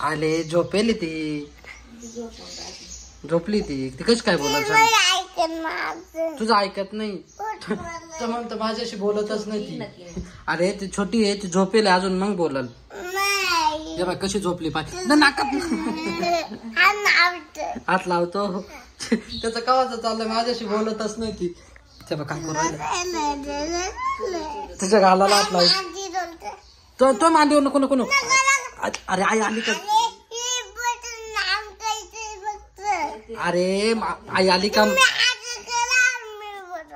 आले झोपेली ती. झोपली ती. ती कशी काय बोलत सांग तुझं ऐकत नाही? तर मग तर माझ्याशी बोलतच नाही ती. अरे ती छोटी आहे ती झोपेल अजून मग बोलल. कशी झोपली ना नाकात हात लावतो. त्याचं कवाचं चाललंय माझ्याशी बोलतच नाही ती. बघ काय. तुझ्या गालाला हात लाव. तो तो मांडीवर नको नको नको. अरे आई आली का? अरे मा- आई आली का?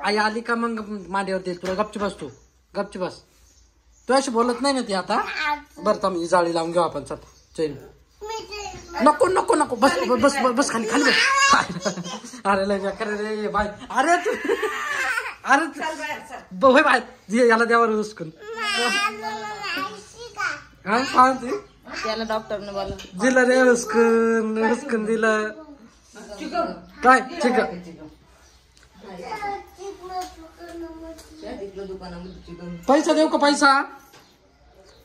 आई आली का मग मांडीवर देईल तुला? गपची बस तू. गपची बस. तू अशी बोलत नाही ना ती आता? बरं थांब ही जाळी लावून घेऊ आपण चल. चल. नको नको नको. बस बस बस बस खाली खाली बस. अरे लय बेकार रे बाय. अरे तू अरे होय बाय. याला द्यावर उचकून हा काय म्हणते? त्याला डॉक्टरने बोला दिलं रे उचकून उचकून दिलं काय? ठीक पैसा देऊ का पैसा?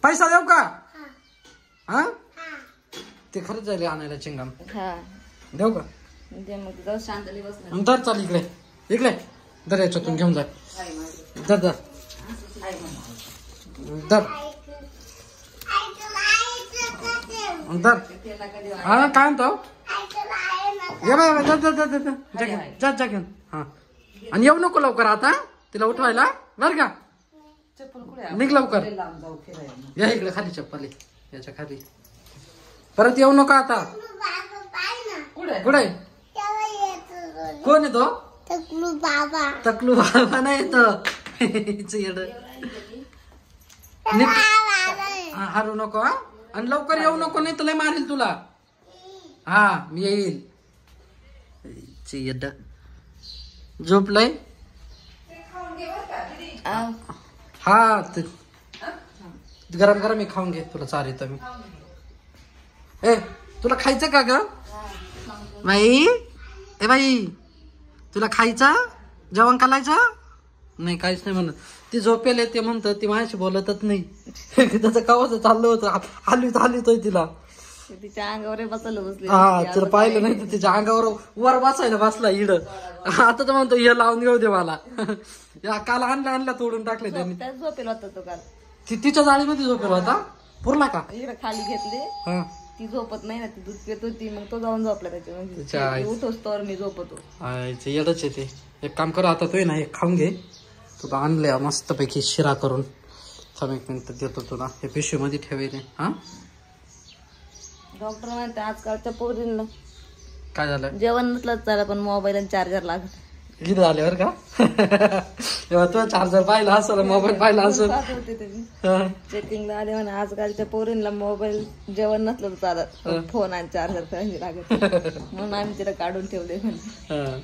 पैसा देऊ का? हा? ते खरंच झाले आणायला चिंगाम. देऊ का? ते मग जाऊ शांतली मग धर चाल इकडे. इकडे. धर याच्यातून घेऊन जा. धर धर. धर. धर. हा काय म्हणतो? ये बाय जा जा जा जा जा. जा घेऊन, जा जा घेऊन. हा. आणि येऊ नको लवकर आता तिला उठवायला. बर का? निघ लवकर. या इकडे खाली चप्पल. याच्या खाली. परत येऊ नका आता. कुठे? कोण आहे तो बाबा तकलू बाबा नाही येत. हारू नको हा. आणि लवकर येऊ नको नाही तर लय मारेल तुला. हा मी येईल. झोपलंय? हा ते गरम गरम मी खाऊन घे तुला चार येतं मी. ए तुला खायचं का ग? बाई ए बाई तुला खायचं? जेवण करायचं? नाही काहीच नाही म्हणत. ती झोपेल ते म्हणतं ती माझ्याशी बोलतच नाही. त्याचं कवाच चाललं होतं. हलवीत हलवितोय तिला. तिच्या अंगावर बसलं बसले हा तर पाहिलं नाही तर तिच्या अंगावर वर बसायला बसला इड. आता तर म्हणतो हे लावून घेऊ दे मला. या काल आणल्या आणल्या तोडून टाकले त्यांनी. झोपेल होता तो काल. ती तिच्या जाळीमध्ये झोपेल होता? पुरला का? इकडे खाली घेतले. हा. ती झोपत नाही ना ती दूध पित होती. मग तो जाऊन झोपला त्याच्या आई- उठोस तर मी झोपतो. आयचं येडच आहे ते. एक काम कर आता तू आहे ना एक खाऊन घे. तुला आणल्या मस्तपैकी शिरा करून. थांब एक मिनिट देतो तुला. हे पिशवीमध्ये ठेवायचे हा? डॉक्टर म्हणते आजकालच्या पोरींना काय झालं? जेवण नसलं चालेल पण मोबाईल आणि चार्जर लागत गीत झाले बरं का? तेव्हा चार्जर पाहिला असेल मोबाईल पाहिला असेल. तुम्ही हा. चेकिंगला आले म्हणे आजकालच्या पोरींना मोबाईल जेवण नसलं तर चालत. फोन आणि चार्जर पाहिजे लागत. म्हणून आम्ही तिला काढून ठेवले म्हणे. हा.